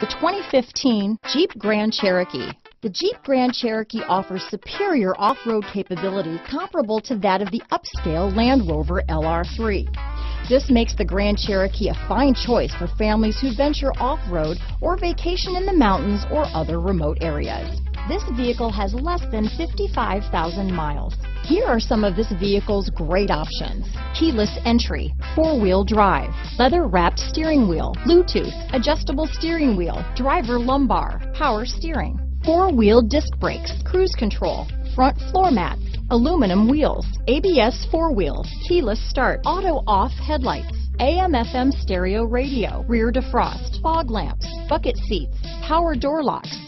The 2015 Jeep Grand Cherokee. The Jeep Grand Cherokee offers superior off-road capability comparable to that of the upscale Land Rover LR3. This makes the Grand Cherokee a fine choice for families who venture off-road or vacation in the mountains or other remote areas. This vehicle has less than 55,000 miles. Here are some of this vehicle's great options. Keyless entry, four-wheel drive, leather-wrapped steering wheel, Bluetooth, adjustable steering wheel, driver lumbar, power steering, four-wheel disc brakes, cruise control, front floor mats, aluminum wheels, ABS four-wheel, keyless start, auto-off headlights, AM FM stereo radio, rear defrost, fog lamps, bucket seats, power door locks.